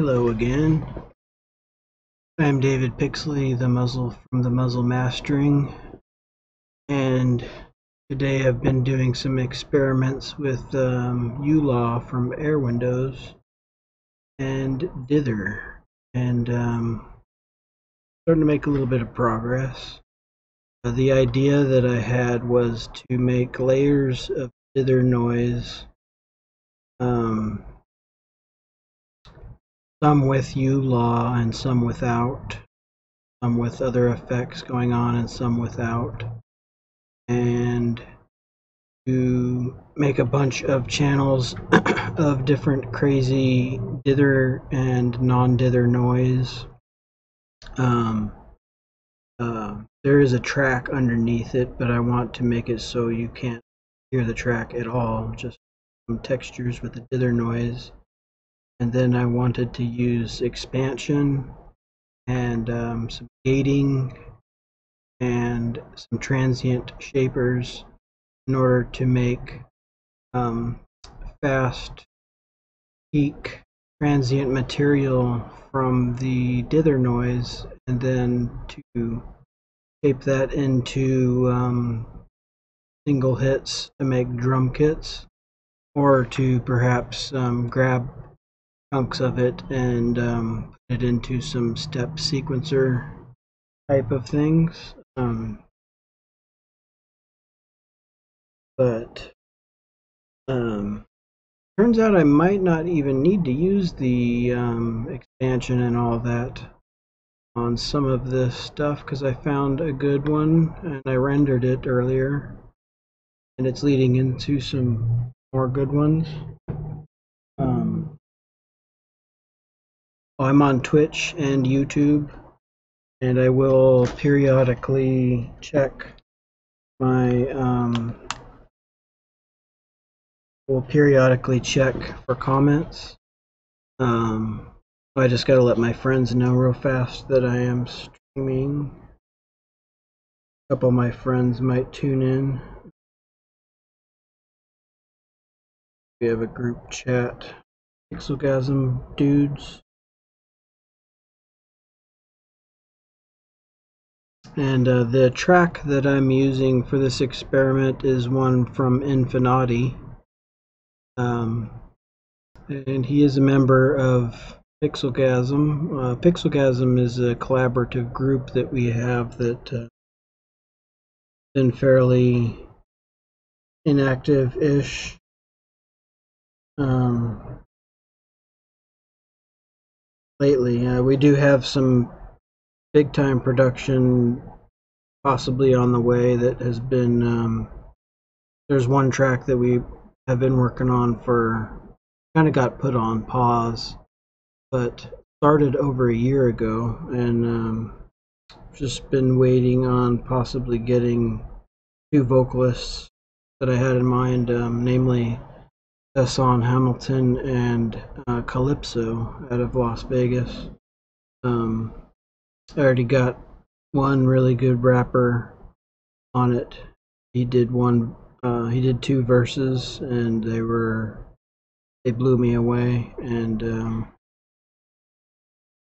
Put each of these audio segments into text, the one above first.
Hello again. I'm David Pixley, the muzzle from the Muzzle Mastering, and today I've been doing some experiments with um, U-Law from Air Windows and Dither, and um, starting to make a little bit of progress. Uh, the idea that I had was to make layers of Dither noise um, some with U-Law and some without, some with other effects going on and some without, and to make a bunch of channels of different crazy dither and non-dither noise. Um, uh, there is a track underneath it, but I want to make it so you can't hear the track at all, just some textures with the dither noise and then I wanted to use expansion and um, some gating and some transient shapers in order to make um, fast peak transient material from the dither noise and then to shape that into um, single hits to make drum kits or to perhaps um, grab chunks of it and um, put it into some step sequencer type of things. Um, but um, turns out I might not even need to use the um, expansion and all that on some of this stuff because I found a good one and I rendered it earlier and it's leading into some more good ones. Um, I'm on Twitch and YouTube, and I will periodically check my um, will periodically check for comments. Um, I just gotta let my friends know real fast that I am streaming. A couple of my friends might tune in. We have a group chat. Pixelgasm dudes. And uh, the track that I'm using for this experiment is one from Infinati. Um, and he is a member of Pixelgasm. Uh, Pixelgasm is a collaborative group that we have that uh, been fairly inactive-ish. Um, lately, uh, we do have some big time production possibly on the way that has been um, there's one track that we have been working on for kind of got put on pause but started over a year ago and um, just been waiting on possibly getting two vocalists that I had in mind, um, namely Hassan Hamilton and uh, Calypso out of Las Vegas. I already got one really good rapper on it. He did one. Uh, he did two verses, and they were they blew me away. And um,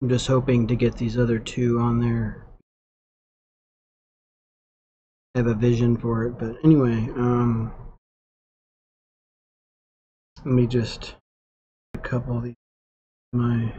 I'm just hoping to get these other two on there. I have a vision for it, but anyway, um, let me just a couple of these my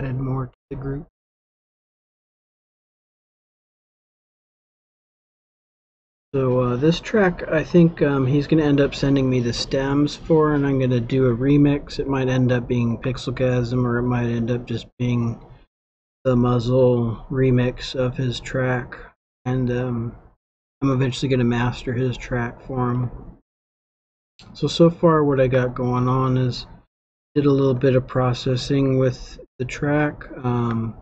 added more to the group. So uh, this track, I think um, he's going to end up sending me the stems for, and I'm going to do a remix. It might end up being Pixelgasm, or it might end up just being the muzzle remix of his track. And um, I'm eventually going to master his track for him. So, so far what I got going on is did a little bit of processing with the track. Um,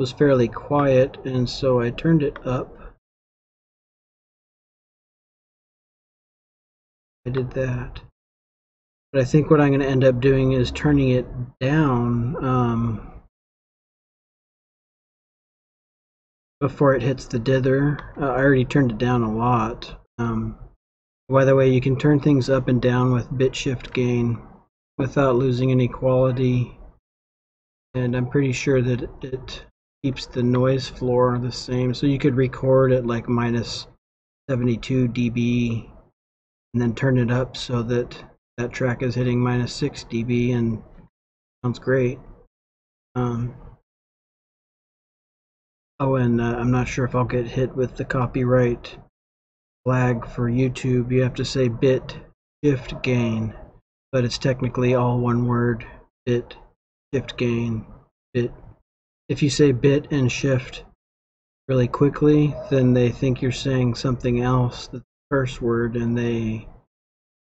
was fairly quiet, and so I turned it up. I did that. But I think what I'm going to end up doing is turning it down um, before it hits the dither. Uh, I already turned it down a lot. Um, by the way, you can turn things up and down with bit shift gain without losing any quality. And I'm pretty sure that it keeps the noise floor the same. So you could record at like minus 72 dB and then turn it up so that that track is hitting minus 6 dB and sounds great. Um, oh, and uh, I'm not sure if I'll get hit with the copyright flag for YouTube. You have to say bit shift gain, but it's technically all one word bit shift gain bit. If you say bit and shift really quickly, then they think you're saying something else, the first word, and they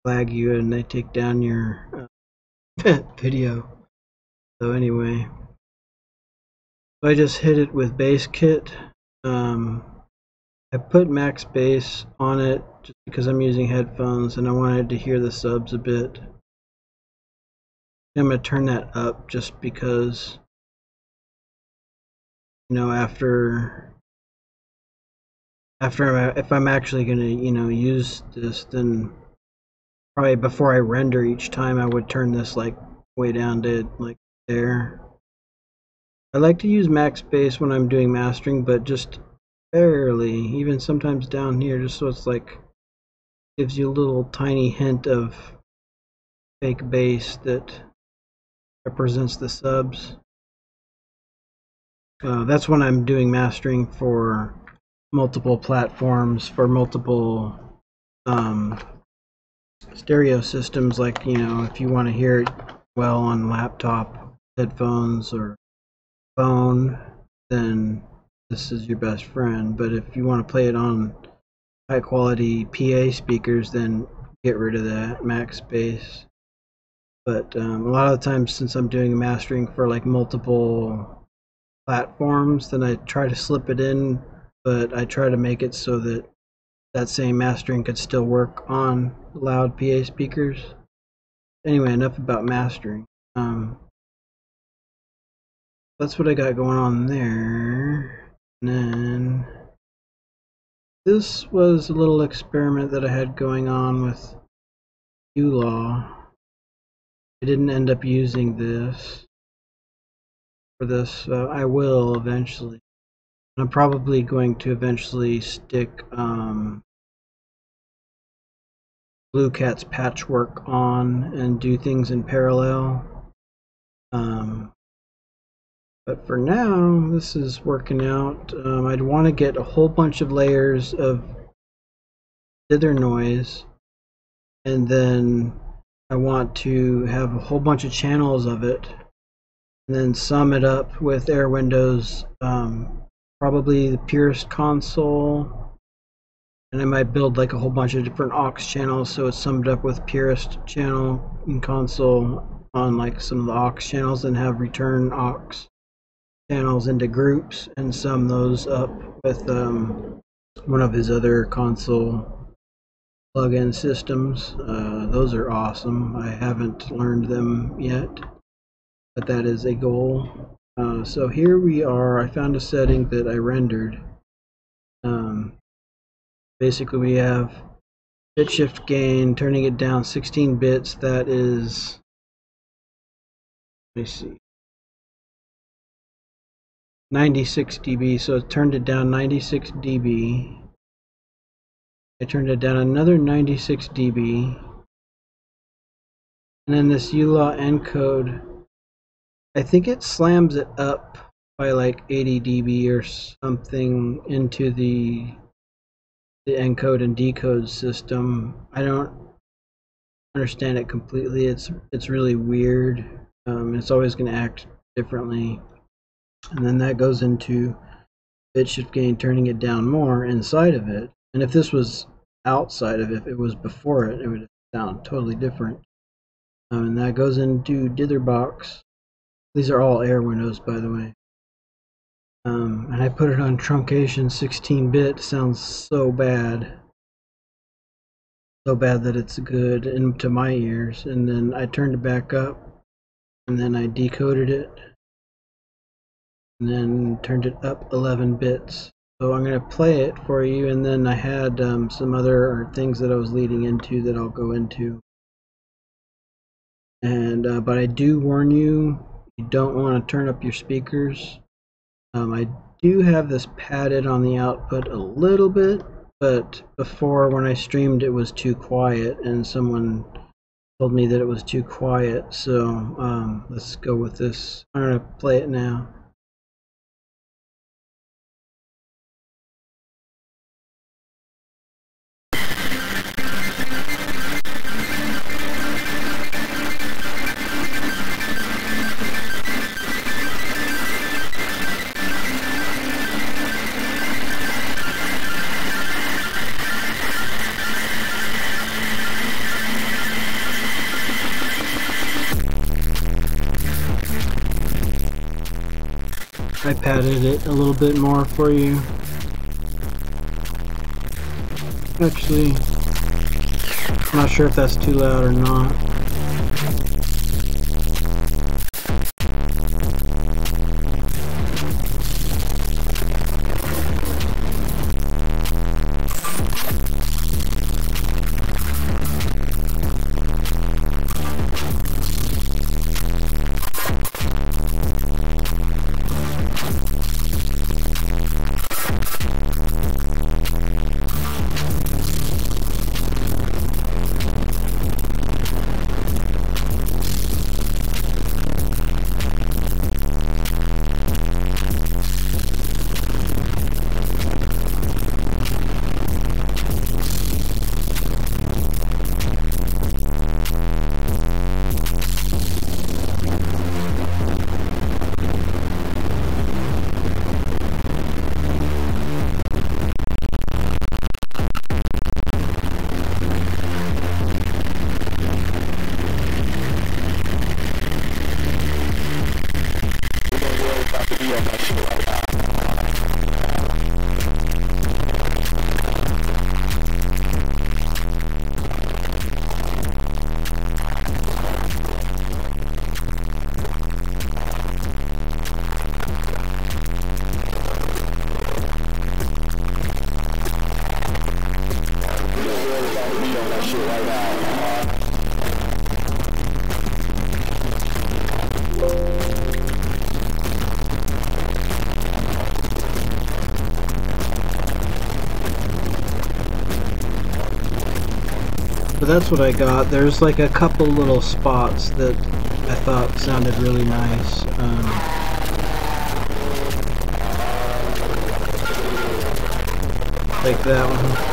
flag you and they take down your uh, video. So anyway, I just hit it with Basskit. Um, I put max bass on it just because I'm using headphones and I wanted to hear the subs a bit. I'm going to turn that up just because, you know, after after I'm, if I'm actually going to, you know, use this, then probably before I render each time I would turn this like way down to like there. I like to use max bass when I'm doing mastering, but just barely, even sometimes down here, just so it's like gives you a little tiny hint of fake bass that represents the subs. Uh, that's when I'm doing mastering for multiple platforms, for multiple um, stereo systems. Like you know if you want to hear it well on laptop headphones or phone then this is your best friend. But if you want to play it on high quality PA speakers then get rid of that max bass but um, a lot of the times since I'm doing mastering for like multiple platforms then I try to slip it in but I try to make it so that that same mastering could still work on loud PA speakers. Anyway, enough about mastering. Um, that's what I got going on there. And then this was a little experiment that I had going on with ULaw. I didn't end up using this for this. Uh, I will eventually. I'm probably going to eventually stick um, Blue Cat's patchwork on and do things in parallel. Um, but for now, this is working out. Um, I'd want to get a whole bunch of layers of dither noise, and then I want to have a whole bunch of channels of it, and then sum it up with Air Windows um, probably the Purest console. And I might build like a whole bunch of different aux channels so it's summed up with Purest channel and console on like some of the aux channels and have return aux channels into groups and sum those up with um, one of his other console plug-in systems. Uh, those are awesome. I haven't learned them yet, but that is a goal. Uh, so here we are. I found a setting that I rendered. Um, basically, we have bit shift gain, turning it down 16 bits. That is, let me see, 96 dB. So it turned it down 96 dB. I turned it down another 96 dB. And then this ULaw encode I think it slams it up by like 80 dB or something into the the encode and decode system. I don't understand it completely. It's it's really weird. Um, it's always going to act differently, and then that goes into bit shift gain, turning it down more inside of it. And if this was outside of it, if it was before it, it would sound totally different. Um, and that goes into Ditherbox these are all air windows, by the way. Um, and I put it on truncation 16 bit. Sounds so bad. So bad that it's good into my ears. And then I turned it back up and then I decoded it and then turned it up 11 bits. So I'm going to play it for you and then I had um, some other things that I was leading into that I'll go into. And uh, but I do warn you, you don't want to turn up your speakers. Um, I do have this padded on the output a little bit, but before when I streamed it was too quiet and someone told me that it was too quiet. So um, let's go with this. I'm going to play it now. Padded it a little bit more for you. Actually, I'm not sure if that's too loud or not. But that's what I got. There's like a couple little spots that I thought sounded really nice. Um, like that one.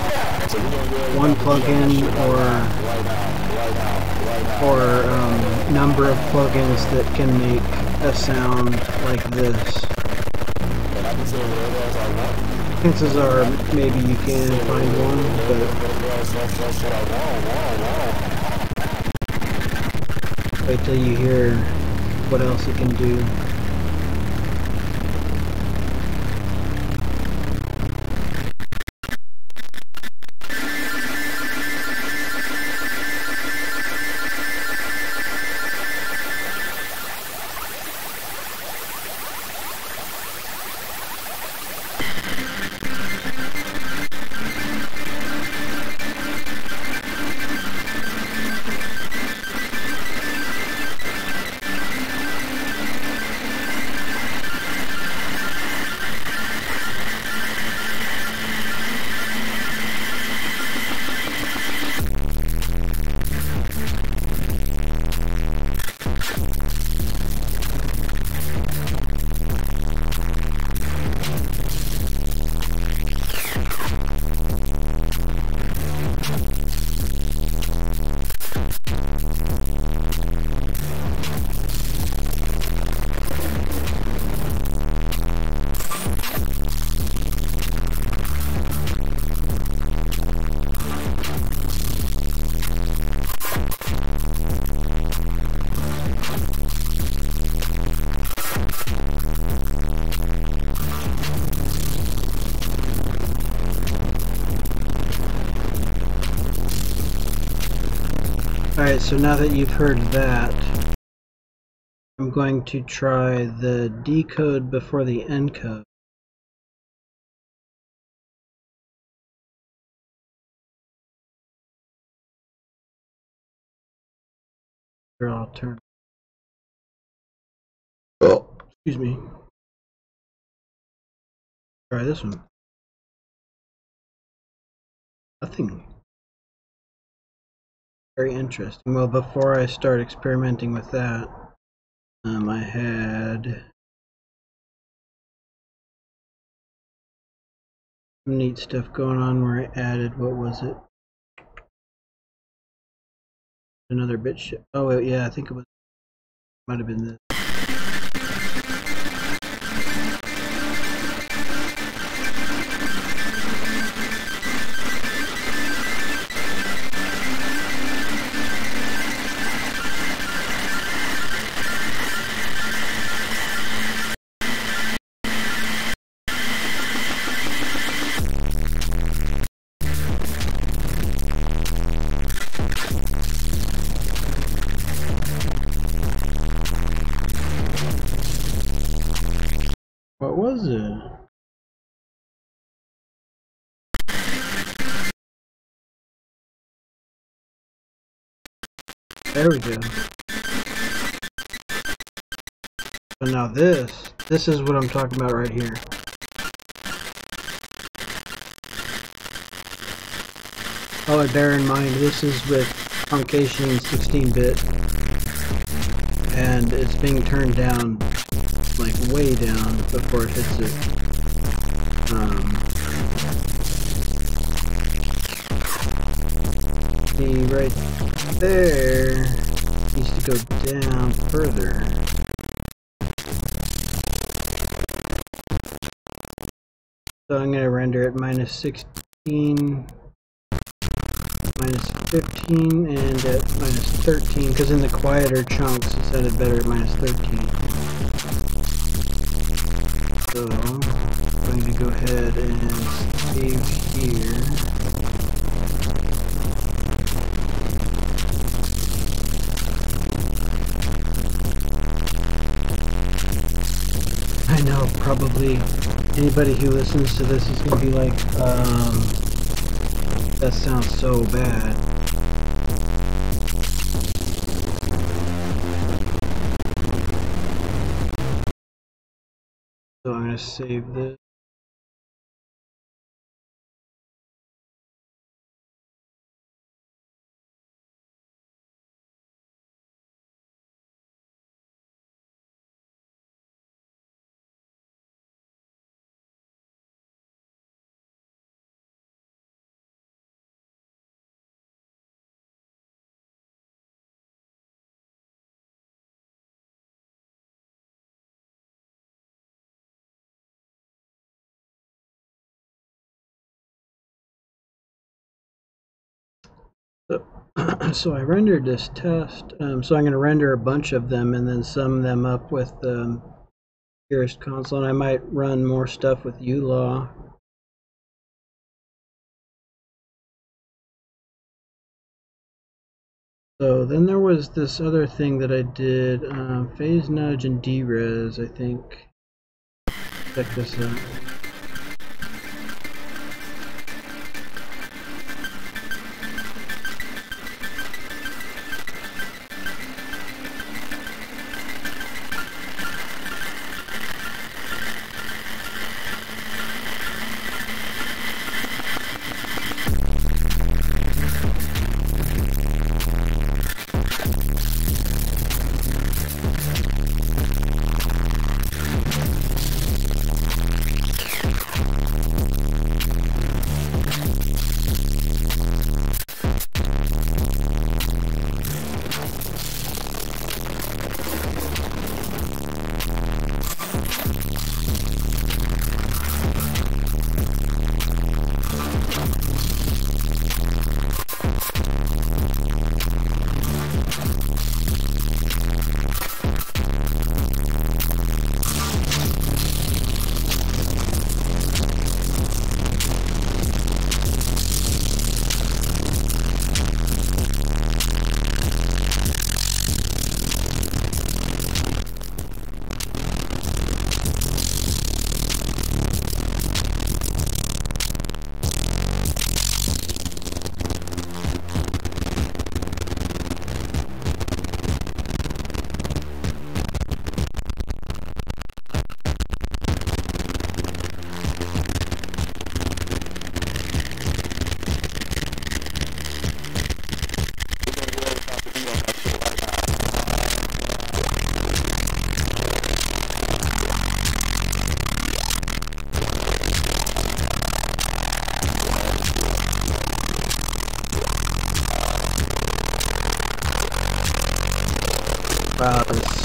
one plugin or or um, number of plugins that can make a sound like this. Chances are maybe you can find one, but wait till you hear what else it can do. Alright, so now that you've heard that, I'm going to try the decode before the encode. I'll turn. Oh, excuse me. Try this one. Nothing. Very interesting. Well, before I start experimenting with that, um, I had some neat stuff going on where I added, what was it? Another bit shift. Oh, yeah, I think it was, might have been this. There we go. So now this, this is what I'm talking about right here. Oh, bear in mind, this is with truncation 16-bit, and it's being turned down, like way down before it hits it. Um, see right there needs to go down further. So I'm going to render it minus 16, minus 15, and at minus 13, because in the quieter chunks it sounded better at minus 13. So I'm going to go ahead and save here. I know, probably anybody who listens to this is gonna be like, um, that sounds so bad. So I'm gonna save this. So, I rendered this test. Um, so I'm going to render a bunch of them and then sum them up with the um, console. And I might run more stuff with ULaw. So then there was this other thing that I did, um, phase nudge and derez, I think. Check this out.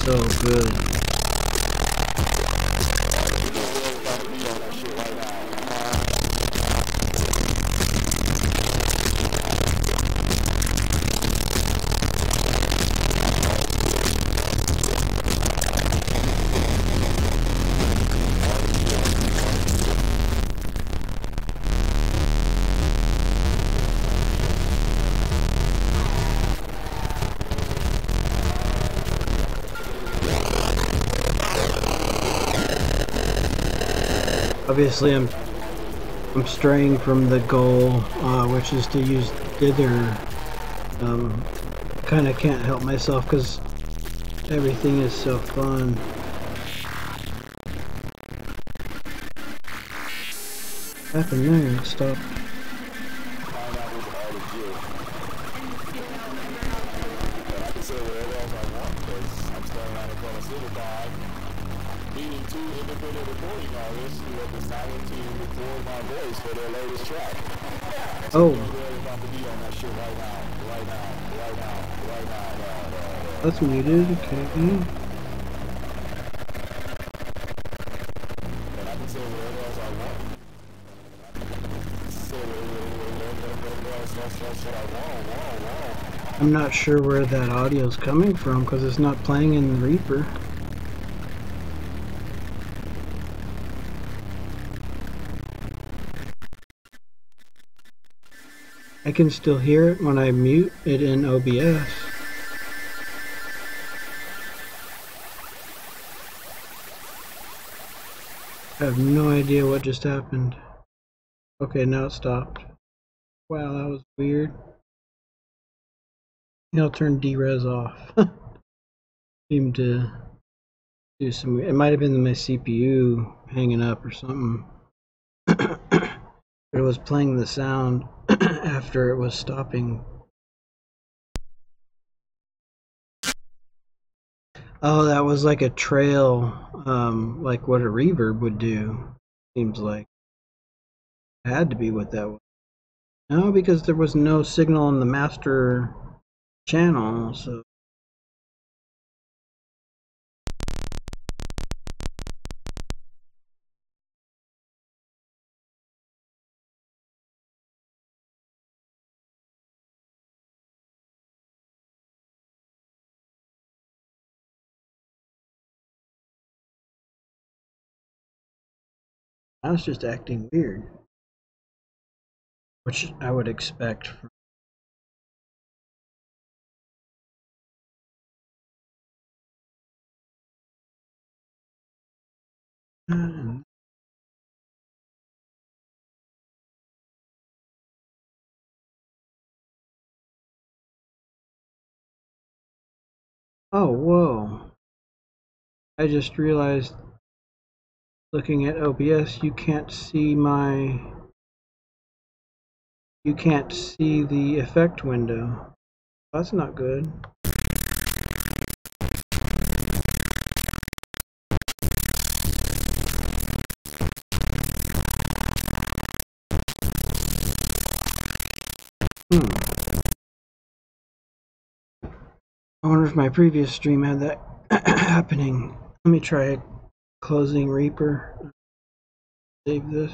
So good. Obviously, I'm I'm straying from the goal, uh, which is to use dither. Um, kind of can't help myself because everything is so fun. What happened there? It want. I'm not sure where that audio is coming from because it's not playing in the Reaper. I can still hear it when I mute it in OBS. Have no idea what just happened. Okay, now it stopped. Wow, that was weird. I'll turn D-Res off. Seemed to do some. It might have been my CPU hanging up or something. it was playing the sound after it was stopping. Oh, that was like a trail, um, like what a reverb would do. Seems like it had to be what that was. No, because there was no signal on the master channel, so. I was just acting weird. Which I would expect from Hmm. Oh, whoa. I just realized looking at OBS, you can't see my. You can't see the effect window. That's not good. Hmm. I wonder if my previous stream had that happening. Let me try closing Reaper. Save this.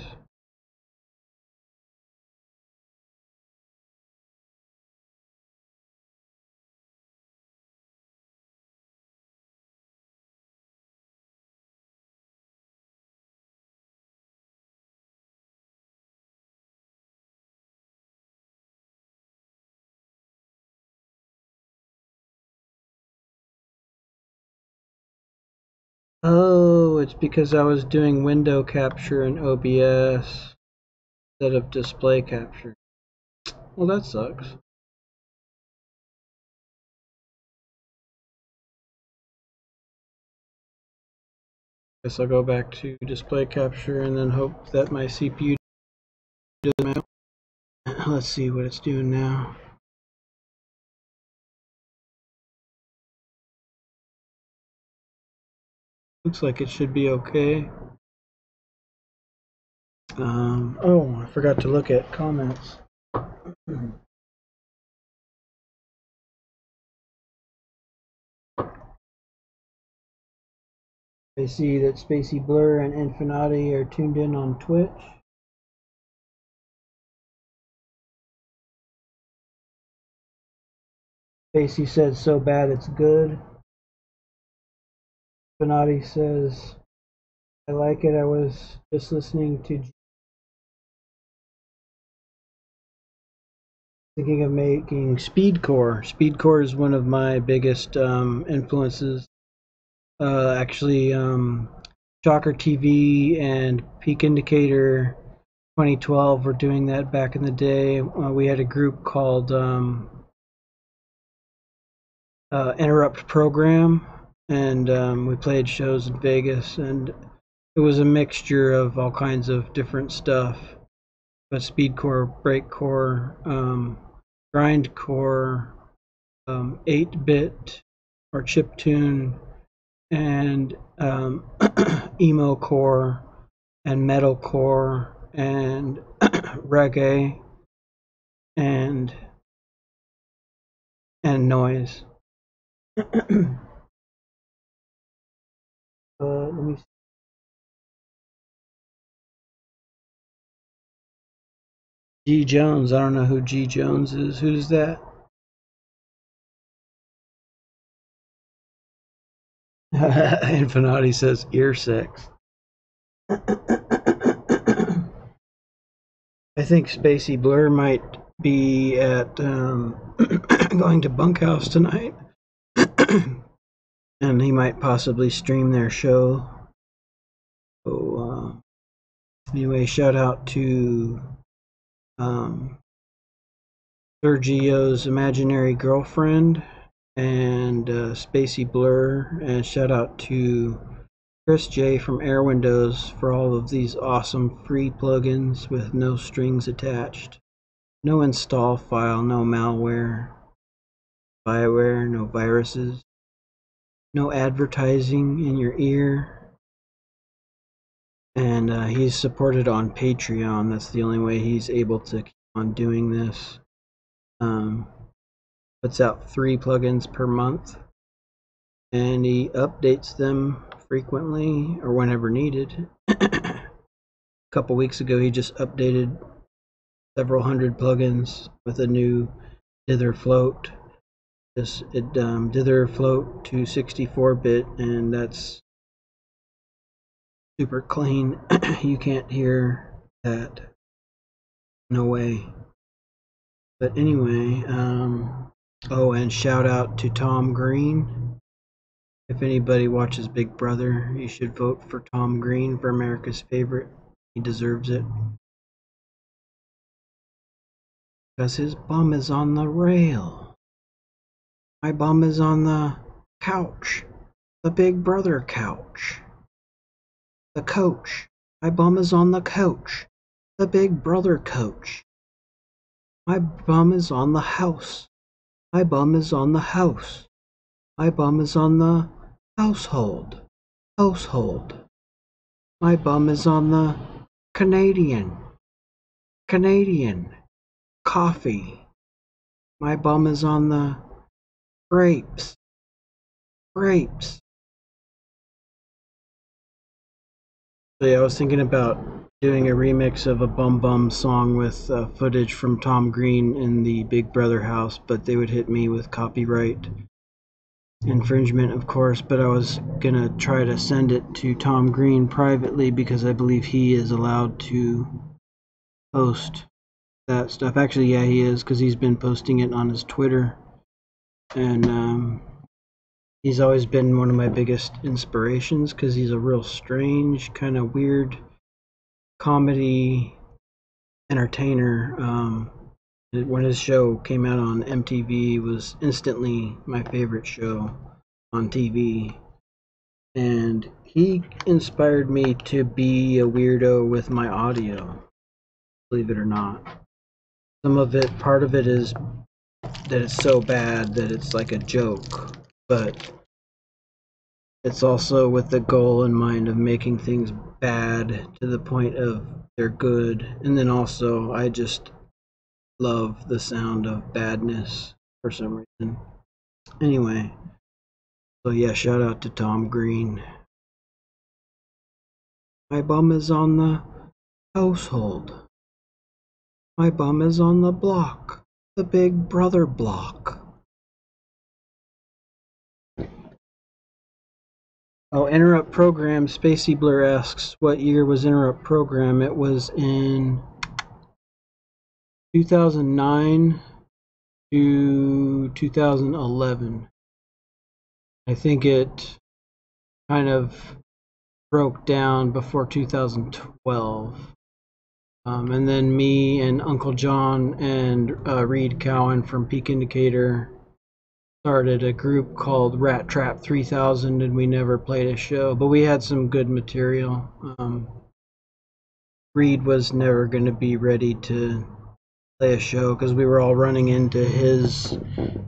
Oh, it's because I was doing window capture in OBS instead of display capture. Well, that sucks. Guess I'll go back to display capture and then hope that my CPU doesn't. Let's see what it's doing now. Looks like it should be okay. Um, oh, I forgot to look at comments. I see that Spacey Blur and Infinati are tuned in on Twitch. Spacey says so bad it's good. Infinati says, I like it. I was just listening to thinking of making speedcore. Speedcore is one of my biggest um, influences. Uh, actually, um, Shocker TV and Peak Indicator 2012 were doing that back in the day. Uh, we had a group called um, uh, Interrupt Program, and um, we played shows in Vegas, and it was a mixture of all kinds of different stuff but speedcore, breakcore, um, grindcore, um, 8-bit or chip tune, and um, emo core, and metalcore, and reggae, and and noise. uh, let me see. G Jones. I don't know who G Jones is. Who's that? Infinati says ear sex. I think Spacey Blur might be at um, going to Bunkhouse tonight, and he might possibly stream their show. So, uh, anyway, shout out to um, Sergio's imaginary girlfriend and uh, Spacey Blur, and shout out to Chris J from Air Windows for all of these awesome free plugins with no strings attached, no install file, no malware, spyware, no viruses, no advertising in your ear. And uh, he's supported on Patreon. That's the only way he's able to keep on doing this. Um, puts out three plugins per month, and he updates them frequently or whenever needed. A couple weeks ago, he just updated several hundred plugins with a new dither float. This it um, dither float to 64-bit, and that's super clean. you can't hear that. No way. But anyway, um, oh, and shout out to Tom Green. If anybody watches Big Brother, you should vote for Tom Green for America's favorite. He deserves it. Because his bum is on the rail. My bum is on the couch. The Big Brother couch. The coach. My bum is on the coach. The Big Brother coach. My bum is on the house. My bum is on the house. My bum is on the household. Household. My bum is on the Canadian. Canadian. Coffee. My bum is on the grapes. Grapes. I was thinking about doing a remix of a Bum Bum song with uh, footage from Tom Green in the Big Brother house, but they would hit me with copyright infringement, of course. But I was gonna try to send it to Tom Green privately because I believe he is allowed to post that stuff. Actually, yeah, he is because he's been posting it on his Twitter, and um, he's always been one of my biggest inspirations because he's a real strange, kind of weird comedy entertainer. Um, when his show came out on MTV, was instantly my favorite show on TV, and he inspired me to be a weirdo with my audio. Believe it or not, some of it, part of it is that it's so bad that it's like a joke but it's also with the goal in mind of making things bad to the point of they're good. And then also, I just love the sound of badness for some reason. Anyway, so yeah, shout out to Tom Green. My bum is on the household. My bum is on the block, the big brother block. Oh, interrupt program. Spacey Blur asks, what year was interrupt program? It was in 2009 to 2011. I think it kind of broke down before 2012. Um, and then me and Uncle John and uh, Reed Cowan from Peak Indicator started a group called Rat Trap 3000, and we never played a show, but we had some good material. Um, Reed was never going to be ready to play a show because we were all running into his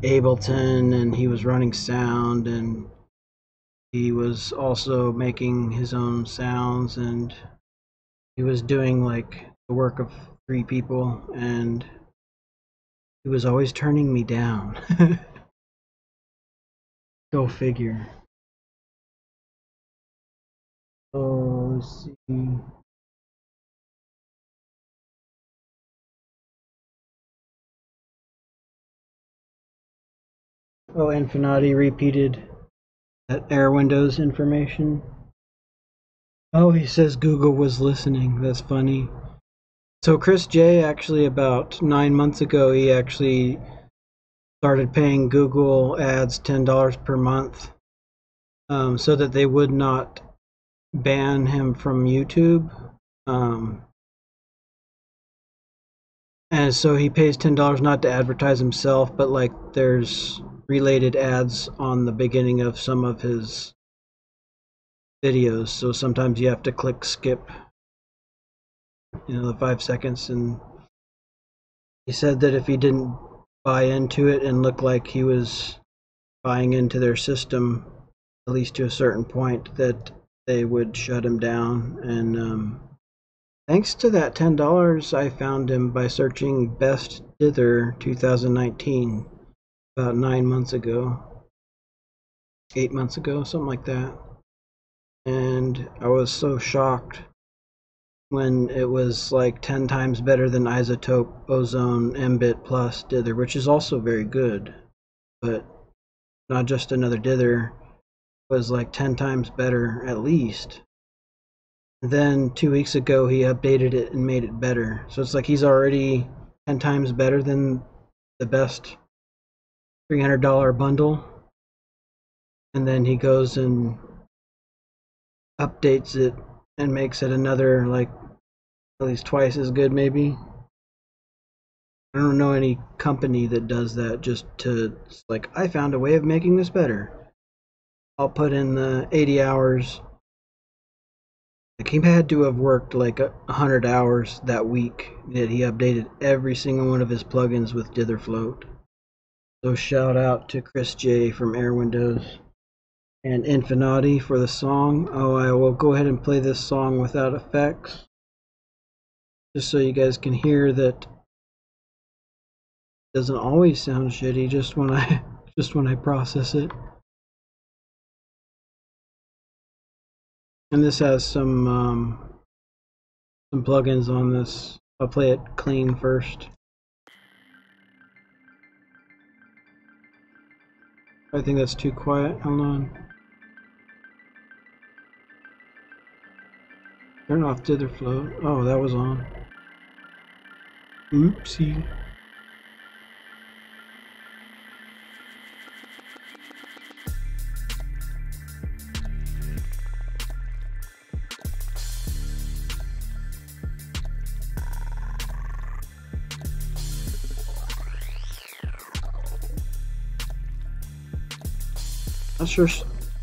Ableton, and he was running sound, and he was also making his own sounds, and he was doing like the work of three people, and he was always turning me down. Go figure. Oh, let's see. Oh, Infinati repeated that Airwindows information. Oh, he says Google was listening. That's funny. So Chris J actually about nine months ago, he actually started paying Google ads ten dollars per month, um, so that they would not ban him from YouTube. Um, and so he pays ten dollars not to advertise himself, but like there's related ads on the beginning of some of his videos. So sometimes you have to click skip, you know, the five seconds. And he said that if he didn't buy into it and look like he was buying into their system, at least to a certain point, that they would shut him down. And um, thanks to that $10, I found him by searching Best Dither 2019 about nine months ago, eight months ago, something like that. And I was so shocked when it was like 10 times better than iZotope ozone mbit plus dither which is also very good but not just another dither was like 10 times better at least then two weeks ago he updated it and made it better. So it's like he's already 10 times better than the best $300 bundle and then he goes and updates it and makes it another like at least twice as good maybe i don't know any company that does that just to like i found a way of making this better i'll put in the 80 hours like he had to have worked like a 100 hours that week that he updated every single one of his plugins with ditherfloat so shout out to chris j from Airwindows and Infinati for the song. Oh, I will go ahead and play this song without effects. Just so you guys can hear that doesn't always sound shitty just when I just when I process it. And this has some um, some plugins on this. I'll play it clean first. I think that's too quiet. Hold on. Turn off dither float. Oh, that was on. Oopsie.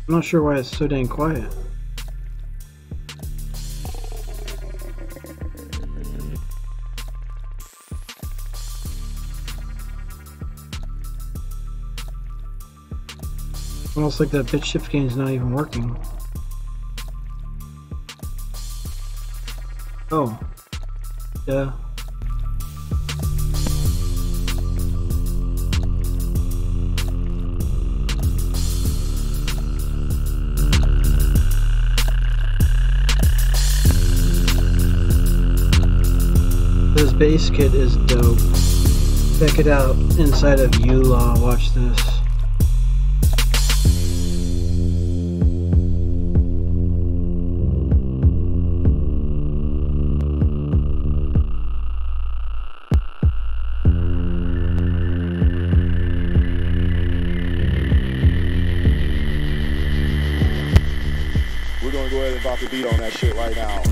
I'm not sure why it's so dang quiet. almost like that bit shift gain is not even working. Oh. Yeah. This BassKit is dope. Check it out inside of ULaw. Watch this. Right now.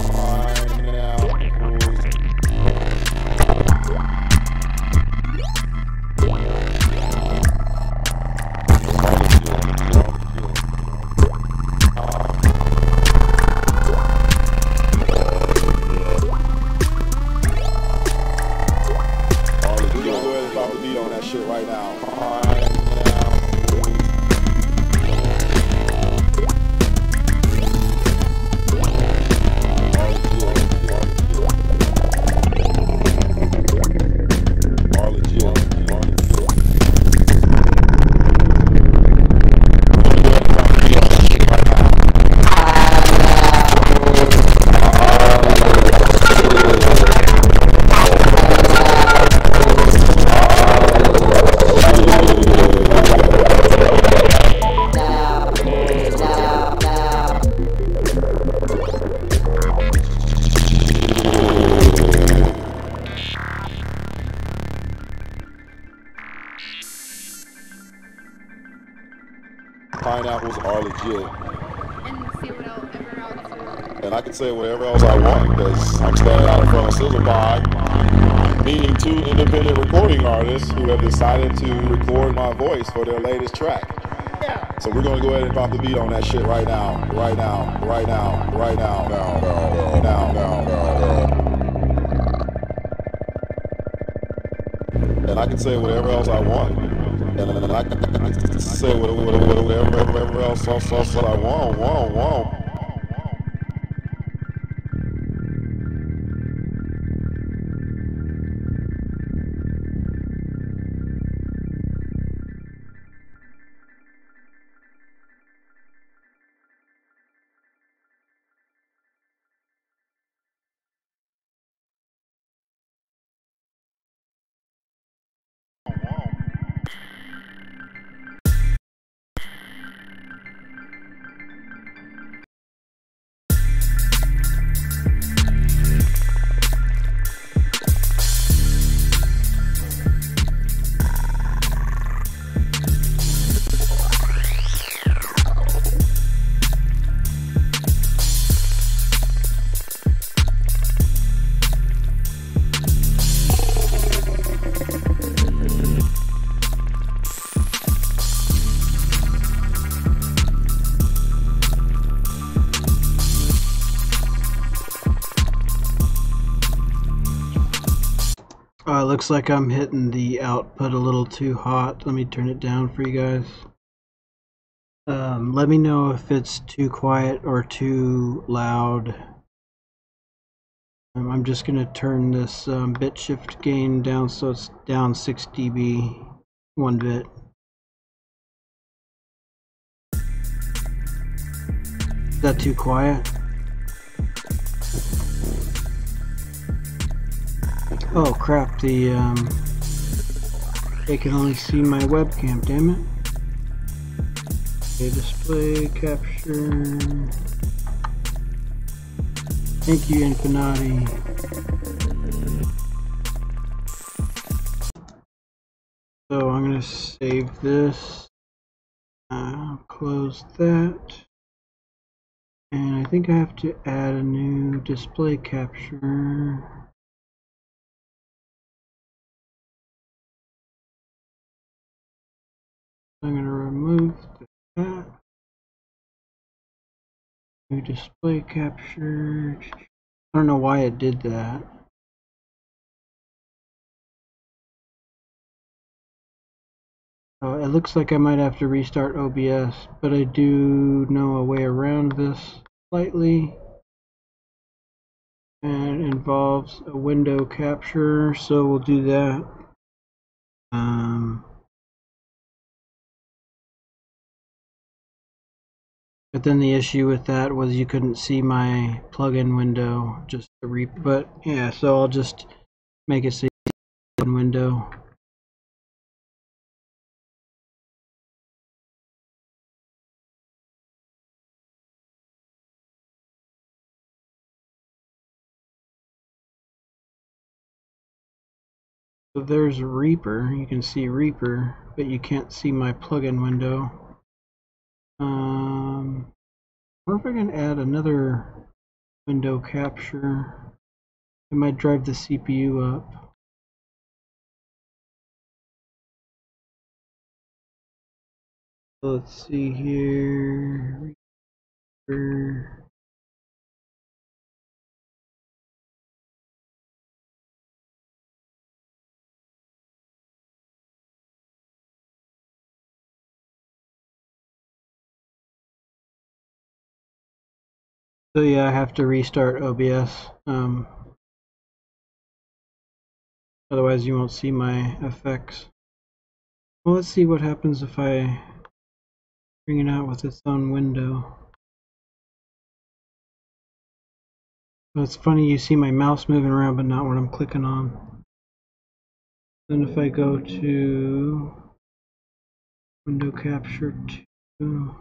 For their latest track. So we're gonna go ahead and drop the beat on that shit right now, right now, right now, right now, now, now, now, now, now. And I can say whatever else I want. And, I can say whatever, whatever, whatever, whatever else, else, else I want, want, want. Like I'm hitting the output a little too hot. Let me turn it down for you guys. Um, let me know if it's too quiet or too loud. Um, I'm just gonna turn this um, bit shift gain down so it's down 6 dB, one bit. Is that too quiet? Oh crap, the um they can only see my webcam, damn it. Okay, display capture. Thank you, Infinati. So I'm gonna save this. Uh, close that. And I think I have to add a new display capture. I'm going to remove that. New display capture. I don't know why it did that. Uh, it looks like I might have to restart OBS, but I do know a way around this slightly. And involves a window capture, so we'll do that. Um, But then the issue with that was you couldn't see my plugin window just to re but yeah, so I'll just make it so you see window. So there's Reaper. You can see Reaper, but you can't see my plugin window. Um, wonder if I can add another window capture. It might drive the CPU up. Let's see here. So yeah, I have to restart OBS. Um, otherwise you won't see my effects. Well, let's see what happens if I bring it out with its own window. Well, it's funny you see my mouse moving around but not what I'm clicking on. Then if I go to window capture 2,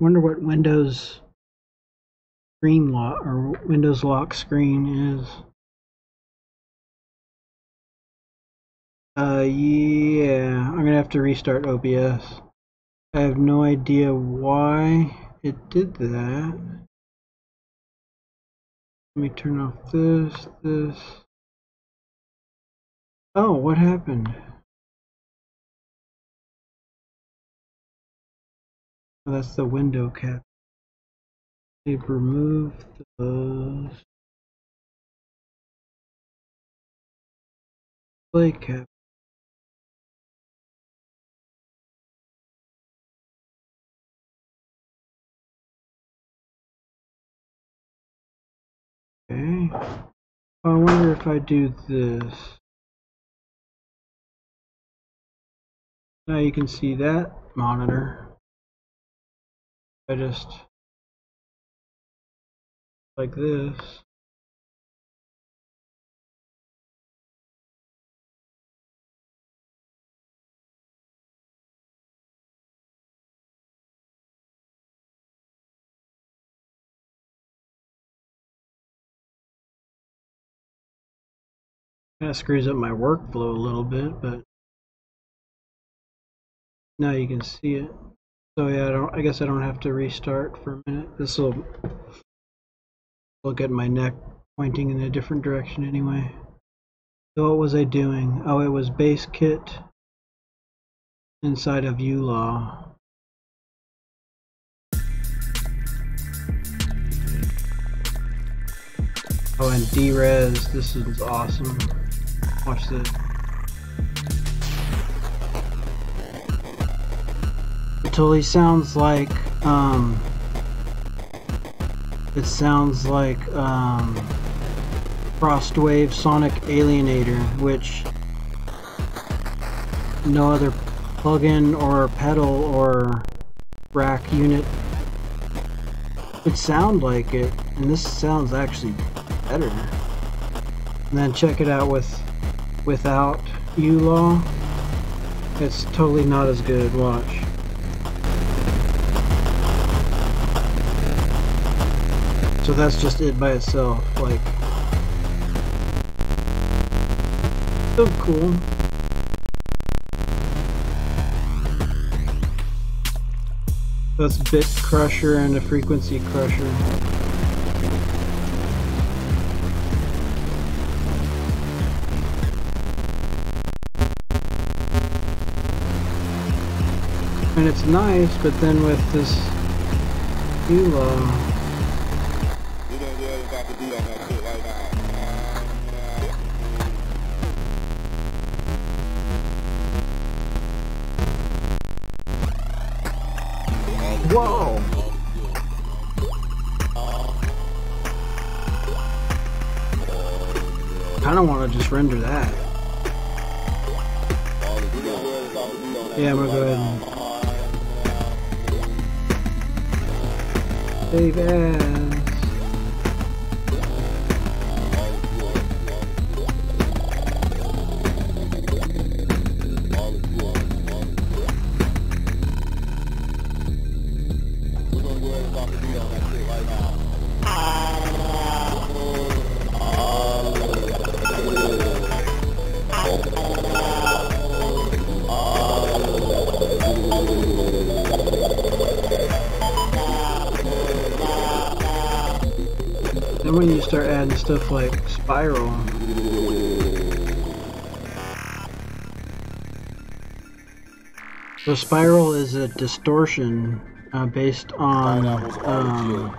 wonder what Windows screen lock or Windows lock screen is. Uh, yeah, I'm gonna have to restart OBS. I have no idea why it did that. Let me turn off this, this. Oh, what happened? That's the window cap. They've removed the display cap. Okay. I wonder if I do this. Now you can see that monitor. I just like this. Kind of screws up my workflow a little bit, but now you can see it. So yeah, I don't. I guess I don't have to restart for a minute. This will look at my neck pointing in a different direction anyway. So what was I doing? Oh, it was BassKit inside of ULaw. Oh, and DeRez. This is awesome. Watch this. Totally sounds like, um, it sounds like, um, Frostwave Sonic Alienator, which no other plugin or pedal or rack unit would sound like it, and this sounds actually better. And then check it out with without U-Law. It's totally not as good. Watch. So that's just it by itself, like so cool. That's Bit Crusher and a Frequency Crusher. And it's nice, but then with this ULaw, of want to render that. Yeah, I'm gonna go ahead and save as. So spiral is a distortion uh, based on um,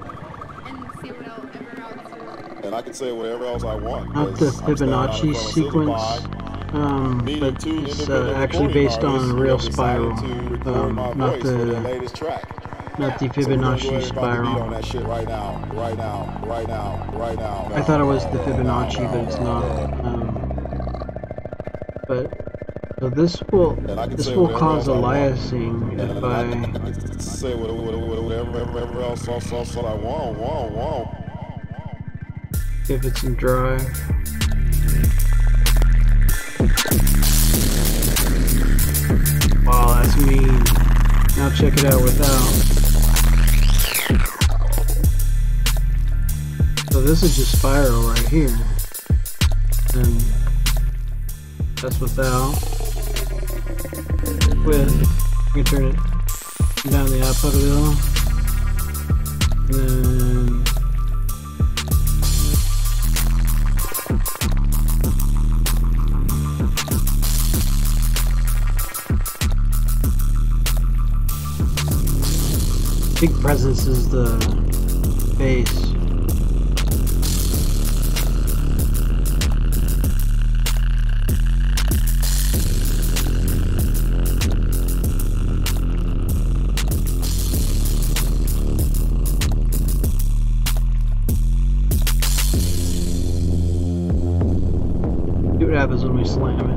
And see what else ever else. And I can say whatever else I want. not the 'cause I'm standing out in Fibonacci sequence, um, but it's uh, actually based on a real spiral, um, not voice for their the latest track. not the So we're gonna go ahead Fibonacci and drop the beat on spiral. that shit right now, right now, right now, right now. I thought it was the Fibonacci, but it's not. Um, but so this will And I can this will cause else I aliasing if I I say whatever, whatever, else, else, else, I want, want, want. give it some drive. Wow, that's mean. Now check it out without. So this is just spiral right here. And that's without. With, you can turn it down the output a little. And then Big presence is the bass. Slam it.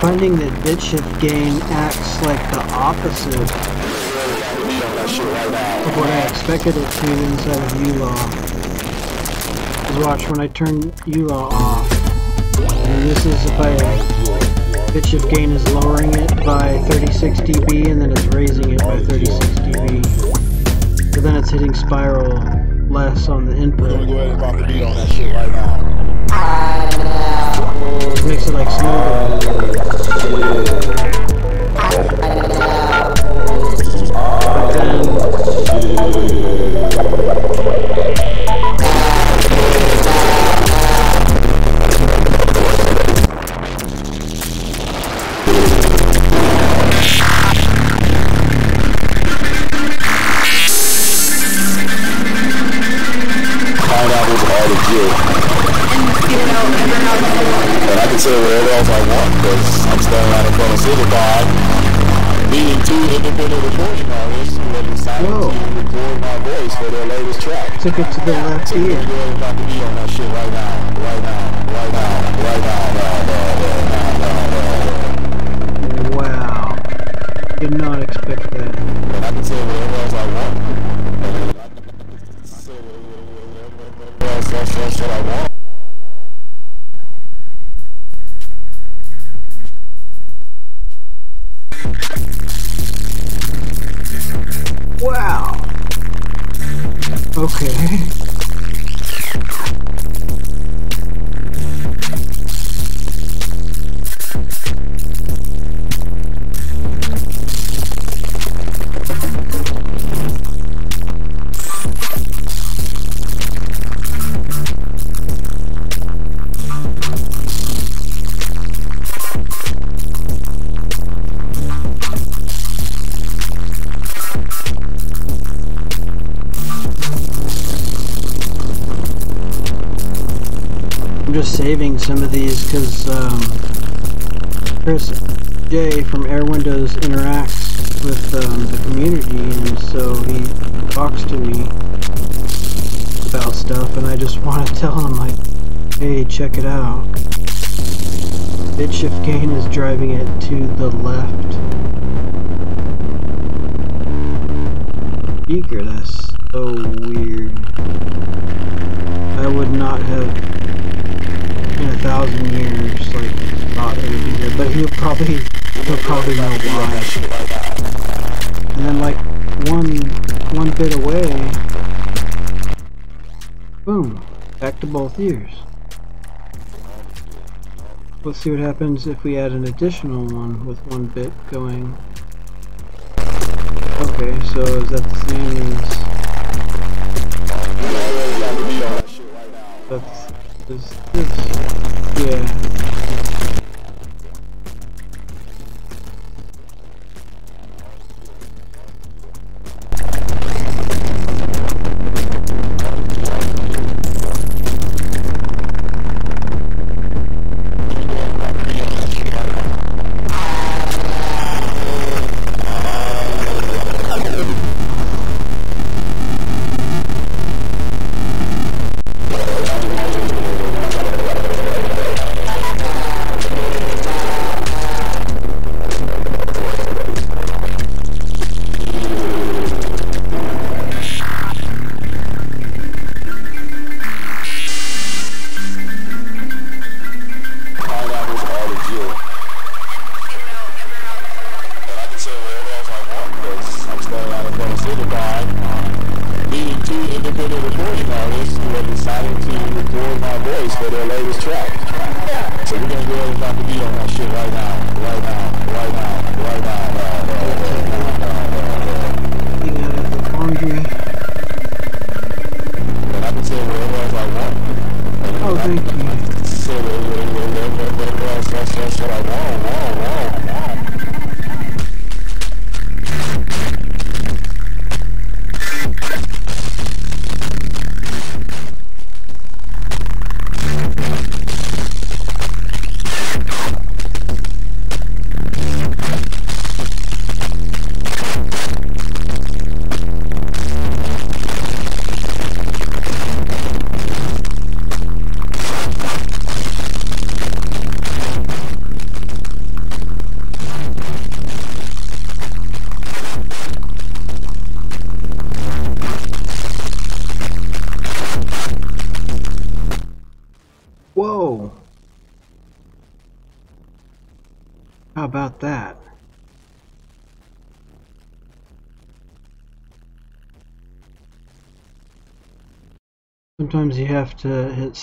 Finding that bit shift gain acts like the opposite of what I expected it to inside of ULaw. Because watch, when I turn ULaw off, and this is if I, bit shift gain is lowering it by 36 dB and then it's raising it by 36 dB. So then it's hitting spiral less on the We're gonna input. go ahead and the beat on that shit right now. It makes it like smoother. But then else. And I can say whatever else I want because I'm standing out in front of Silverback, meeting two independent recording artists who have decided Whoa. to record my voice for their latest track. took it to the left ear. gonna go ahead and drop the beat on that shit right now, right now, right now, right now, now, now, now, now, some of these because um, Chris J from Airwindows interacts with um, the community, and so he talks to me about stuff, and I just want to tell him like, hey, check it out. Bit shift gain is driving it to the left. Speaker, that's so weird. I would not have thousand years like thought it would be but he'll probably he'll probably know why. And then like one one bit away, boom, back to both ears. Let's see what happens if we add an additional one with one bit going. Okay, so is that the same as that's is? Yeah.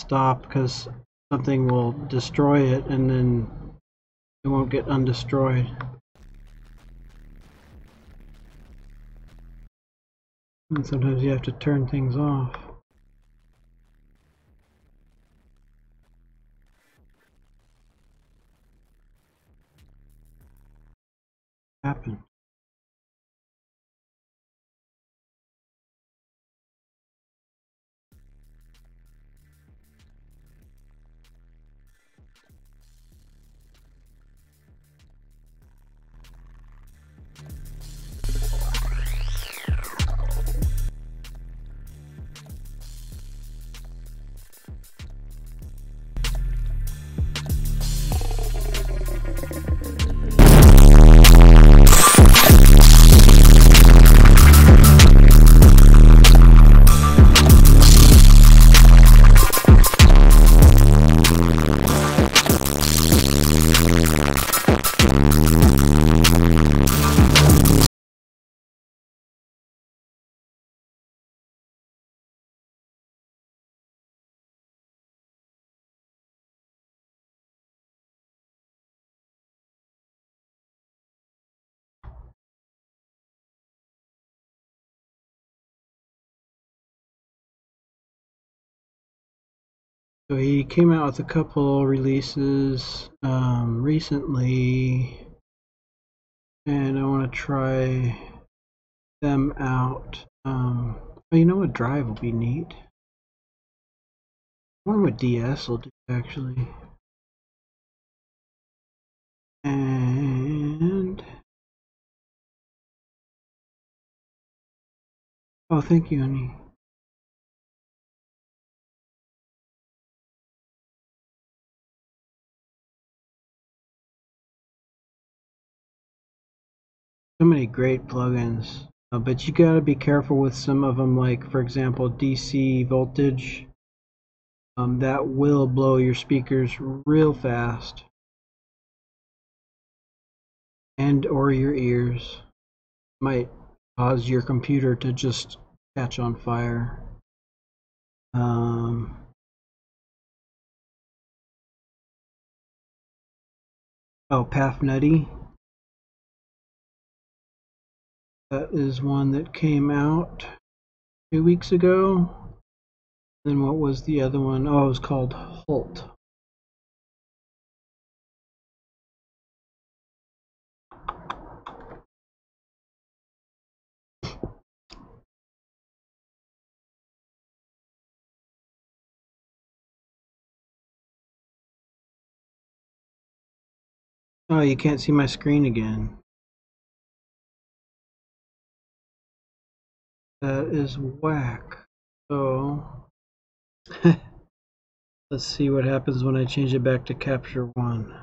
Stop because something will destroy it and then it won't get undestroyed. And sometimes you have to turn things off. Happen. So he came out with a couple releases um, recently, and I want to try them out. Um, oh, you know what drive will be neat? wonder what DS will do actually. And oh, thank you, honey. So many great plugins, uh, but you gotta be careful with some of them. Like for example, DC voltage. Um, that will blow your speakers real fast and or your ears might cause your computer to just catch on fire um, oh Pafnuty that is one that came out two weeks ago then what was the other one? Oh, it was called Halt Oh, you can't see my screen again. That is whack. So, let's see what happens when I change it back to Capture One.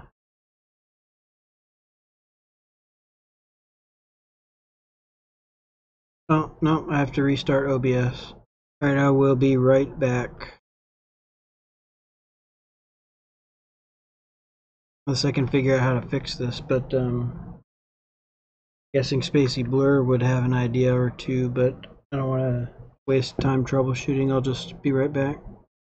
Oh, no, I have to restart OBS. Alright, I will be right back. unless I can figure out how to fix this, but um, guessing Spacey Blur would have an idea or two, but I don't want to waste time troubleshooting. I'll just be right back.